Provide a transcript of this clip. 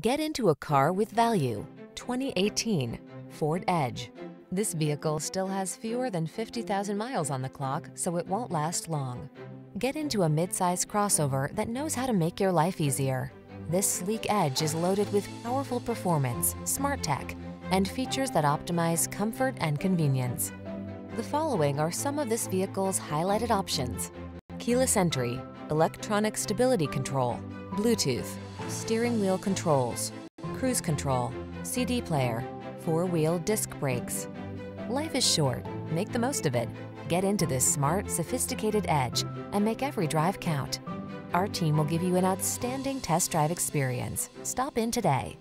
Get into a car with value. 2018 Ford Edge. This vehicle still has fewer than 50,000 miles on the clock, so it won't last long. Get into a midsize crossover that knows how to make your life easier. This sleek Edge is loaded with powerful performance, smart tech, and features that optimize comfort and convenience. The following are some of this vehicle's highlighted options. Keyless entry, electronic stability control, Bluetooth, steering wheel controls, cruise control, CD player, four-wheel disc brakes. Life is short, make the most of it. Get into this smart, sophisticated Edge and make every drive count. Our team will give you an outstanding test drive experience. Stop in today.